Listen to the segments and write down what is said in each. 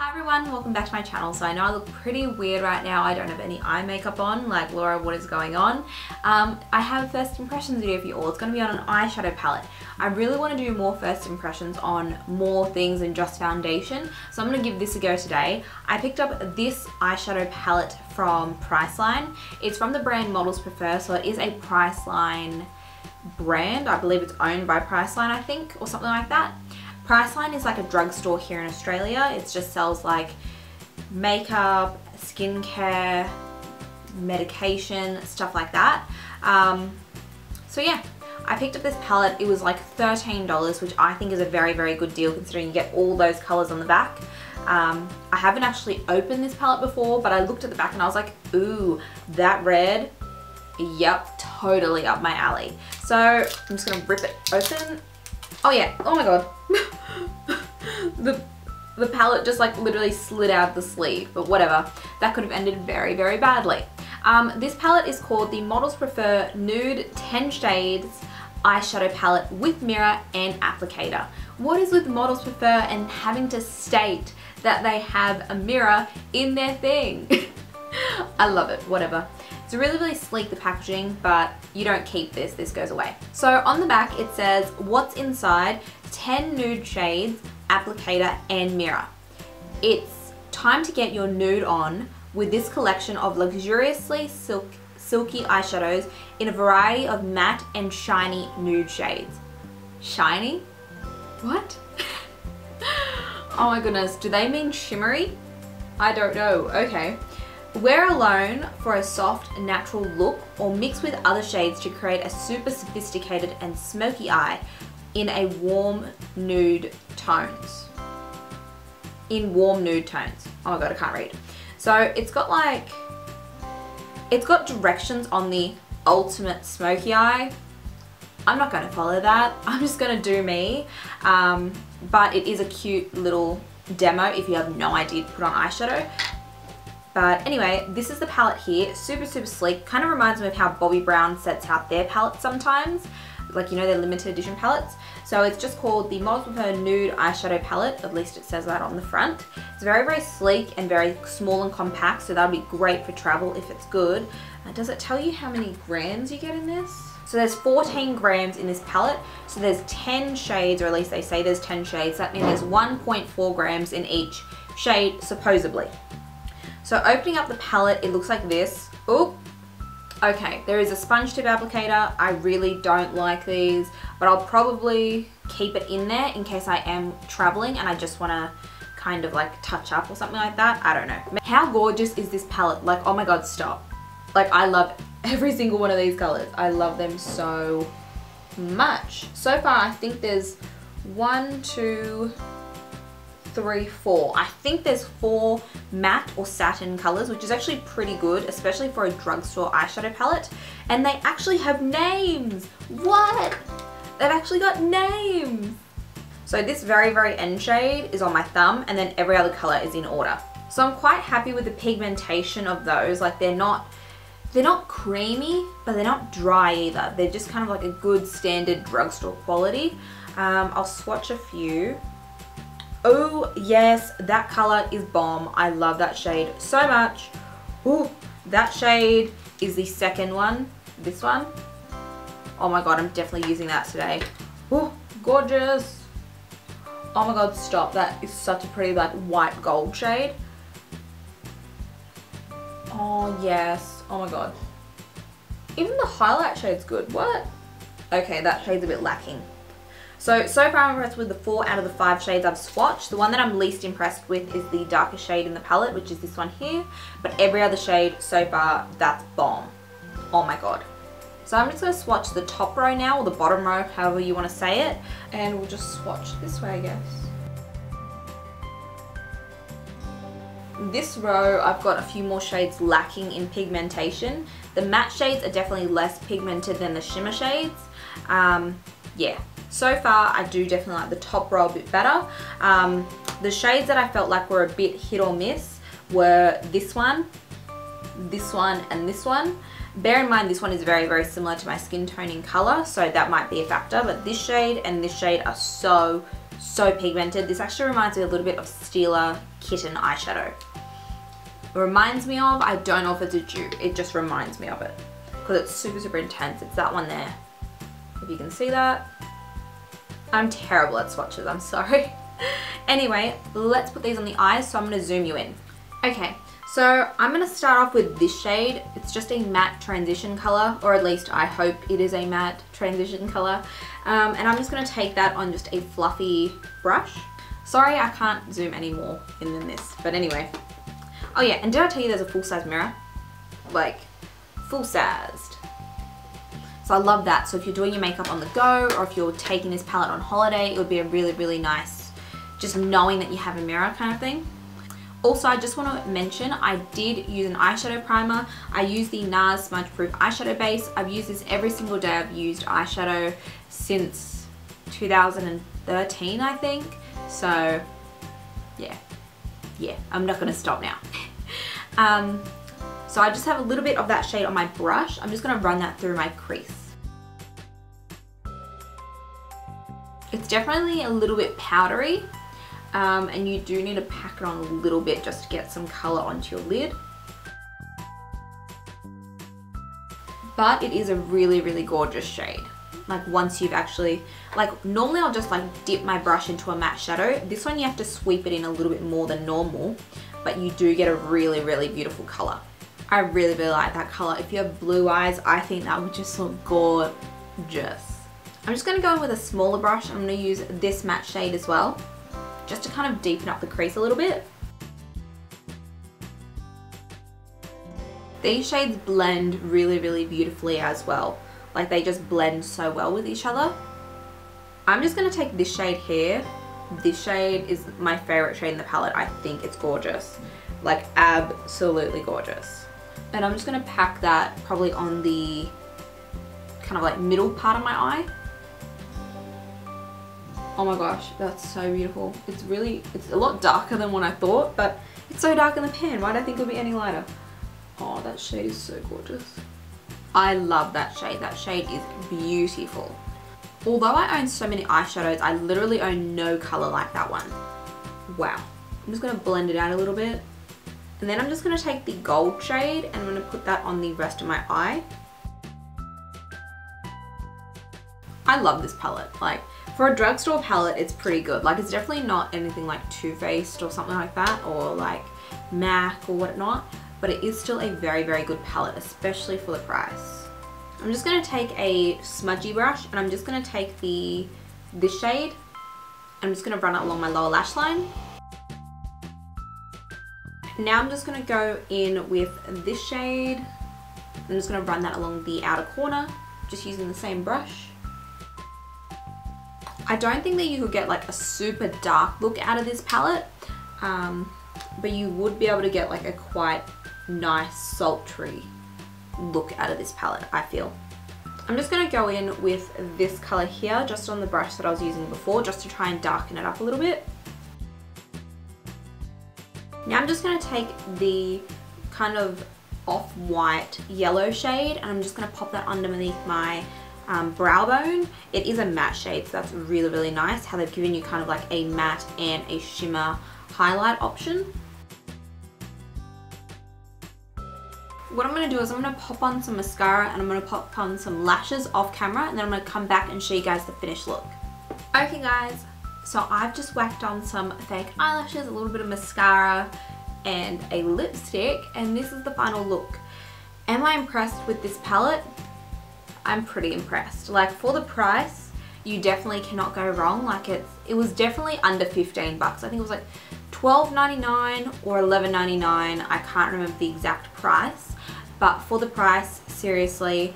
Hi everyone, welcome back to my channel. So I know I look pretty weird right now. I don't have any eye makeup on. Like, Laura, what is going on? Um, I have a first impressions video for you all. It's going to be on an eyeshadow palette. I really want to do more first impressions on more things than just foundation. So I'm going to give this a go today. I picked up this eyeshadow palette from Priceline. It's from the brand Models Prefer. So it is a Priceline brand. I believe it's owned by Priceline, I think, or something like that. Priceline is like a drugstore here in Australia. It just sells like makeup, skincare, medication, stuff like that. Um, so yeah, I picked up this palette. It was like $13, which I think is a very, very good deal considering you get all those colors on the back. Um, I haven't actually opened this palette before, but I looked at the back and I was like, ooh, that red, yep, totally up my alley. So I'm just gonna rip it open. Oh yeah, oh my God. the the palette just like literally slid out the sleeve, but whatever. That could have ended very, very badly. Um, this palette is called the Models Prefer Nude 10 Shades eyeshadow palette with mirror and applicator. What is with Models Prefer and having to state that they have a mirror in their thing? I love it, whatever. It's really, really sleek, the packaging, but you don't keep this, this goes away. So on the back it says, what's inside, 10 nude shades, applicator and mirror. It's time to get your nude on with this collection of luxuriously silk, silky eyeshadows in a variety of matte and shiny nude shades. Shiny? What? oh my goodness, do they mean shimmery? I don't know, okay. Wear alone for a soft, natural look or mix with other shades to create a super sophisticated and smoky eye in a warm nude tones. In warm nude tones. Oh my god, I can't read. So it's got like, it's got directions on the ultimate smoky eye. I'm not going to follow that. I'm just going to do me. Um, but it is a cute little demo if you have no idea to put on eyeshadow. But anyway, this is the palette here. Super, super sleek. Kind of reminds me of how Bobbi Brown sets out their palettes sometimes like you know their limited edition palettes. So it's just called the Models Prefer Nude Eyeshadow Palette, at least it says that on the front. It's very, very sleek and very small and compact, so that'll be great for travel if it's good. Uh, does it tell you how many grams you get in this? So there's 14 grams in this palette. So there's 10 shades, or at least they say there's 10 shades. That means there's 1.4 grams in each shade, supposedly. So opening up the palette, it looks like this. Oh, Okay, there is a sponge tip applicator. I really don't like these, but I'll probably keep it in there in case I am traveling and I just want to kind of like touch up or something like that. I don't know. How gorgeous is this palette? Like, oh my god, stop. Like, I love every single one of these colors. I love them so much. So far, I think there's one, two, three, four. I think there's four matte or satin colors, which is actually pretty good, especially for a drugstore eyeshadow palette. And they actually have names. What? They've actually got names. So this very, very end shade is on my thumb and then every other color is in order. So I'm quite happy with the pigmentation of those. Like they're not, they're not creamy, but they're not dry either. They're just kind of like a good standard drugstore quality. Um, I'll swatch a few. Oh yes, that color is bomb. I love that shade so much. Ooh, that shade is the second one. This one. Oh my god, I'm definitely using that today. Ooh, gorgeous. Oh my god, stop. That is such a pretty like white gold shade. Oh yes. Oh my god. Even the highlight shade's good. What? Okay, that shade's a bit lacking. So, so far I'm impressed with the four out of the five shades I've swatched. The one that I'm least impressed with is the darkest shade in the palette, which is this one here. But every other shade so far, that's bomb. Oh my god. So I'm just going to swatch the top row now, or the bottom row, however you want to say it. And we'll just swatch this way, I guess. This row, I've got a few more shades lacking in pigmentation. The matte shades are definitely less pigmented than the shimmer shades. Um, yeah, so far, I do definitely like the top row a bit better. Um, the shades that I felt like were a bit hit or miss were this one, this one, and this one. Bear in mind this one is very, very similar to my skin toning color, so that might be a factor, but this shade and this shade are so, so pigmented. This actually reminds me a little bit of Stila kitten eyeshadow. It reminds me of, I don't know if it's a dupe, it just reminds me of it. Because it's super, super intense. It's that one there. If you can see that. I'm terrible at swatches, I'm sorry. anyway, let's put these on the eyes, so I'm to zoom you in. Okay, so I'm going to start off with this shade. It's just a matte transition color, or at least I hope it is a matte transition color. Um, and I'm just going to take that on just a fluffy brush. Sorry, I can't zoom any more in than this, but anyway. Oh yeah, and did I tell you there's a full-size mirror? Like, full-sized. So I love that. So if you're doing your makeup on the go or if you're taking this palette on holiday, it would be a really, really nice, just knowing that you have a mirror kind of thing. Also, I just want to mention, I did use an eyeshadow primer. I used the NARS Smudge Proof Eyeshadow Base. I've used this every single day I've used eyeshadow since 2013, I think. So, yeah. Yeah, I'm not going to stop now. um, so I just have a little bit of that shade on my brush. I'm just going to run that through my crease. It's definitely a little bit powdery um, and you do need to pack it on a little bit just to get some color onto your lid. But it is a really, really gorgeous shade. Like once you've actually, like normally I'll just like dip my brush into a matte shadow. This one you have to sweep it in a little bit more than normal, but you do get a really, really beautiful color. I really, really like that color. If you have blue eyes, I think that would just look gorgeous. I'm just gonna go in with a smaller brush. I'm gonna use this matte shade as well just to kind of deepen up the crease a little bit. These shades blend really, really beautifully as well. Like they just blend so well with each other. I'm just going to take this shade here. This shade is my favorite shade in the palette. I think it's gorgeous. Like absolutely gorgeous. And I'm just to pack that probably on the kind of like middle part of my eye. Oh my gosh, that's so beautiful. It's really, it's a lot darker than what I thought, but it's so dark in the pan. Why did I think it'll be any lighter? Oh, that shade is so gorgeous. I love that shade. That shade is beautiful. Although I own so many eyeshadows, I literally own no color like that one. Wow. I'm just to blend it out a little bit. And then I'm just to take the gold shade and I'm to put that on the rest of my eye. I love this palette. Like, for a drugstore palette, it's pretty good. Like it's definitely not anything like Too Faced or something like that or like MAC or whatnot, but it is still a very, very good palette, especially for the price. I'm just gonna take a smudgy brush and I'm just gonna take the this shade I'm just gonna run it along my lower lash line. Now I'm just gonna go in with this shade. I'm just gonna run that along the outer corner, just using the same brush. I don't think that you could get like a super dark look out of this palette, um, but you would be able to get like a quite nice sultry look out of this palette, I feel. I'm just going to go in with this colour here, just on the brush that I was using before, just to try and darken it up a little bit. Now I'm just going to take the kind of off-white yellow shade and I'm just going to pop that underneath my um, brow bone. It is a matte shade, so that's really, really nice how they've given you kind of like a matte and a shimmer highlight option. What I'm going to do is I'm going to pop on some mascara and I'm going to pop on some lashes off camera and then I'm going to come back and show you guys the finished look. Okay guys, so I've just whacked on some fake eyelashes, a little bit of mascara and a lipstick and this is the final look. Am I impressed with this palette? I'm pretty impressed. Like for the price, you definitely cannot go wrong. Like it's, it was definitely under 15 bucks. I think it was like $12.99 or $11.99. I can't remember the exact price, but for the price, seriously,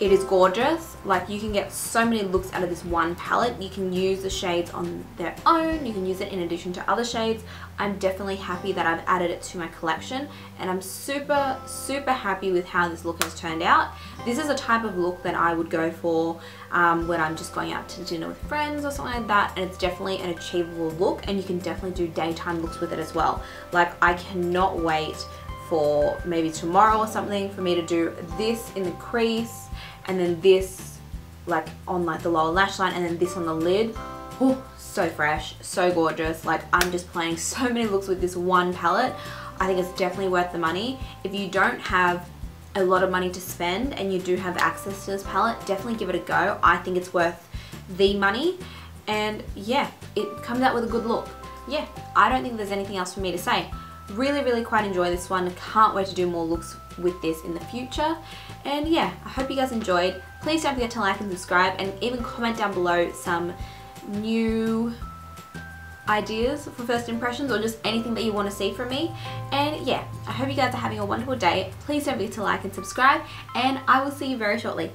it is gorgeous. Like you can get so many looks out of this one palette. You can use the shades on their own. You can use it in addition to other shades. I'm definitely happy that I've added it to my collection and I'm super, super happy with how this look has turned out. This is a type of look that I would go for um, when I'm just going out to dinner with friends or something like that and it's definitely an achievable look and you can definitely do daytime looks with it as well. Like I cannot wait for maybe tomorrow or something for me to do this in the crease and then this like on like the lower lash line and then this on the lid Oh, so fresh, so gorgeous. Like I'm just playing so many looks with this one palette. I think it's definitely worth the money. If you don't have a lot of money to spend and you do have access to this palette, definitely give it a go. I think it's worth the money. And yeah, it comes out with a good look. Yeah, I don't think there's anything else for me to say. Really, really quite enjoy this one. Can't wait to do more looks with this in the future. And yeah, I hope you guys enjoyed. Please don't forget to like and subscribe and even comment down below some new ideas for first impressions or just anything that you want to see from me. And yeah, I hope you guys are having a wonderful day. Please don't forget to like and subscribe and I will see you very shortly.